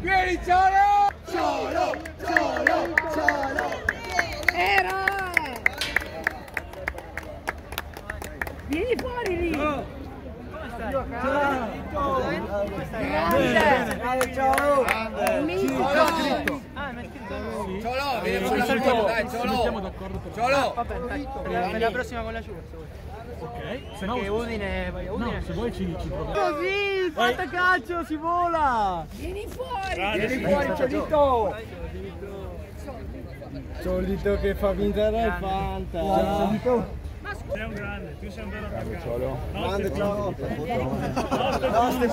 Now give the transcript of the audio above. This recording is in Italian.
Vieni Ciolo! Ciolo, Ciolo, Ciolo! Eroe! Vieni fuori lì! Grande! Ciolo! Mito! Ciolo, vieni fuori dal tuo, dai, Ciolo! Ciolo! Per la prossima con la Ciurz. Ok, se no, Udine, vai Udine. no, se vuoi ci, ci proviamo. Così, il fantacalcio si vola! Vieni fuori! Vieni fuori, Ciolito! Solito che fa vincere il Fanta. Sei un grande, tu sei un vero attaccante. Grande ciao. No, stai- No, stai